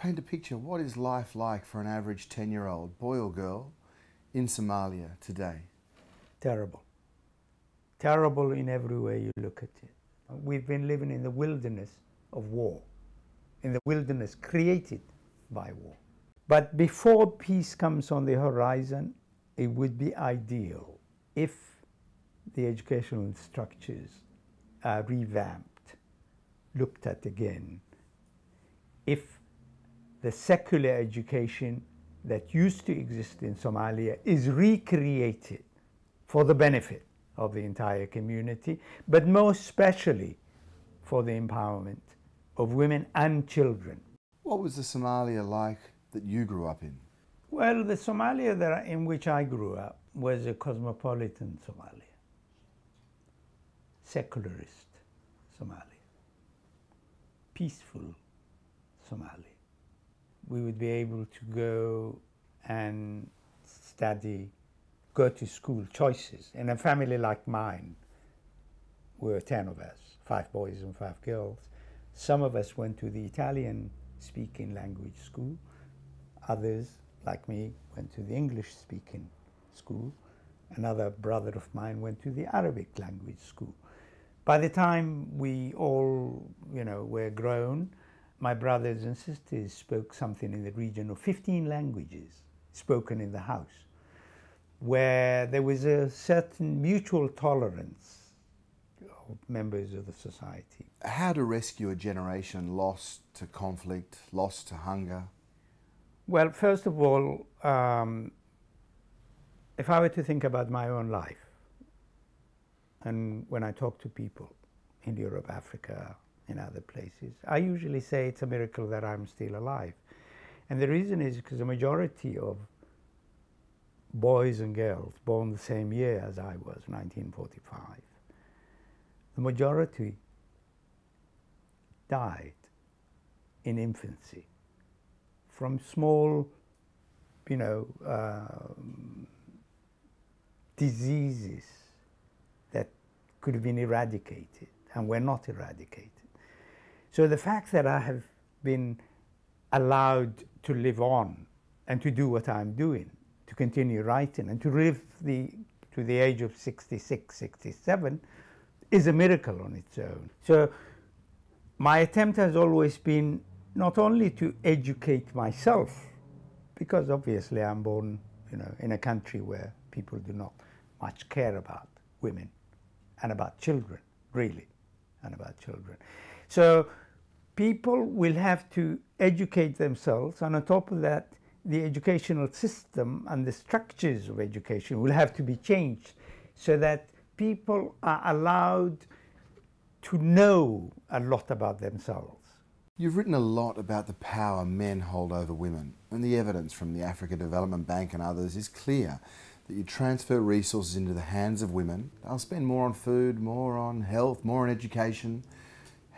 Paint a picture. What is life like for an average 10 year old, boy or girl, in Somalia today? Terrible. Terrible in every way you look at it. We've been living in the wilderness of war, in the wilderness created by war. But before peace comes on the horizon, it would be ideal if the educational structures are revamped, looked at again, if the secular education that used to exist in Somalia is recreated for the benefit of the entire community, but most especially for the empowerment of women and children. What was the Somalia like that you grew up in? Well, the Somalia that, in which I grew up was a cosmopolitan Somalia, secularist Somalia, peaceful Somalia. We would be able to go and study, go to school, choices. In a family like mine, we were 10 of us, five boys and five girls. Some of us went to the Italian speaking language school. Others, like me, went to the English speaking school. Another brother of mine went to the Arabic language school. By the time we all, you know, were grown, my brothers and sisters spoke something in the region of 15 languages spoken in the house, where there was a certain mutual tolerance of members of the society. How to rescue a generation lost to conflict, lost to hunger? Well, first of all, um, if I were to think about my own life, and when I talk to people in Europe, Africa, in other places, I usually say it's a miracle that I'm still alive. And the reason is because the majority of boys and girls born the same year as I was, 1945, the majority died in infancy from small, you know, um, diseases that could have been eradicated and were not eradicated. So the fact that I have been allowed to live on and to do what I'm doing, to continue writing and to live the, to the age of 66, 67 is a miracle on its own. So my attempt has always been not only to educate myself, because obviously I'm born you know, in a country where people do not much care about women and about children, really, and about children. So people will have to educate themselves, and on top of that, the educational system and the structures of education will have to be changed so that people are allowed to know a lot about themselves. You've written a lot about the power men hold over women, and the evidence from the Africa Development Bank and others is clear that you transfer resources into the hands of women. They'll spend more on food, more on health, more on education.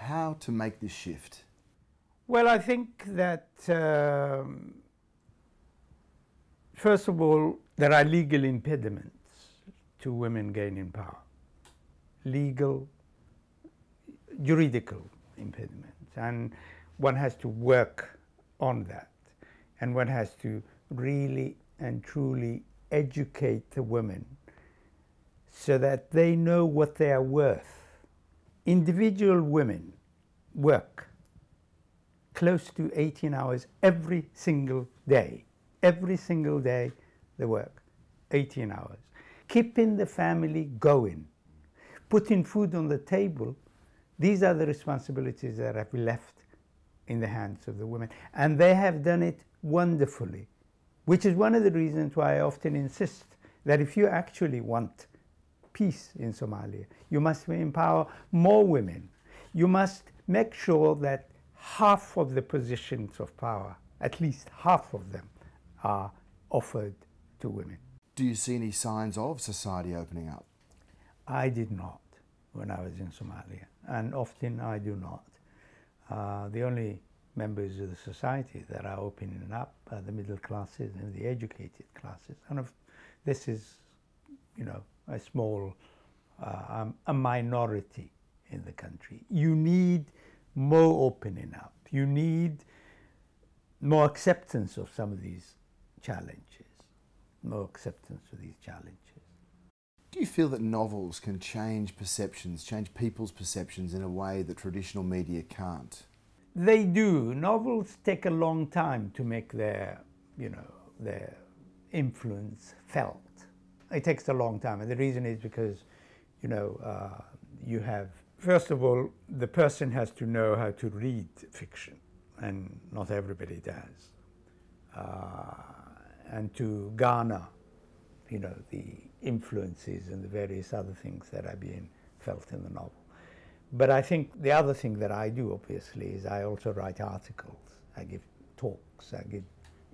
How to make this shift? Well, I think that um, first of all, there are legal impediments to women gaining power. Legal, juridical impediments. And one has to work on that. And one has to really and truly educate the women so that they know what they are worth. Individual women work close to 18 hours every single day. Every single day they work 18 hours. Keeping the family going, putting food on the table, these are the responsibilities that have been left in the hands of the women. And they have done it wonderfully, which is one of the reasons why I often insist that if you actually want peace in Somalia, you must empower more women. You must make sure that half of the positions of power, at least half of them, are offered to women. Do you see any signs of society opening up? I did not when I was in Somalia, and often I do not. Uh, the only members of the society that are opening up are the middle classes and the educated classes, and this is, you know, a small, uh, um, a minority in the country. You need more opening up. You need more acceptance of some of these challenges, more acceptance of these challenges. Do you feel that novels can change perceptions, change people's perceptions in a way that traditional media can't? They do. Novels take a long time to make their, you know, their influence felt. It takes a long time, and the reason is because, you know, uh, you have first of all the person has to know how to read fiction, and not everybody does, uh, and to garner, you know, the influences and the various other things that are being felt in the novel. But I think the other thing that I do, obviously, is I also write articles. I give talks, I give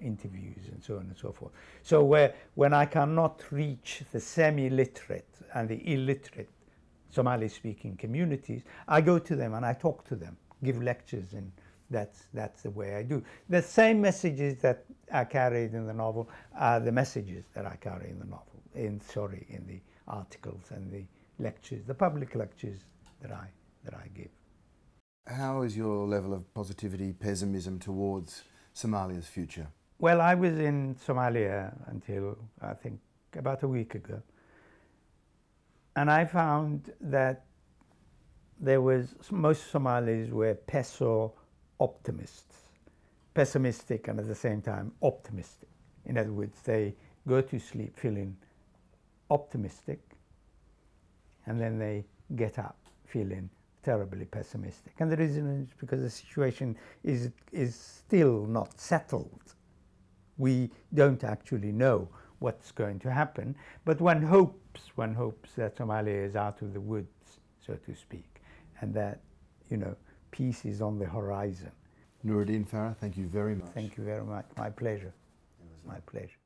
interviews, and so on and so forth. So where, when I cannot reach the semi-literate and the illiterate Somali-speaking communities, I go to them and I talk to them, give lectures, and that's, that's the way I do. The same messages that are carried in the novel are the messages that I carry in the novel, in, sorry, in the articles and the lectures, the public lectures that I that I give. How is your level of positivity, pessimism towards Somalia's future? Well, I was in Somalia until I think about a week ago, and I found that there was most Somalis were peso optimists, pessimistic and at the same time optimistic. In other words, they go to sleep feeling optimistic, and then they get up feeling terribly pessimistic. And the reason is because the situation is, is still not settled. We don't actually know what's going to happen, but one hopes, one hopes that Somalia is out of the woods, so to speak, and that, you know, peace is on the horizon. Nuruddin Farah, thank you very much. Thank you very much. My pleasure. My pleasure.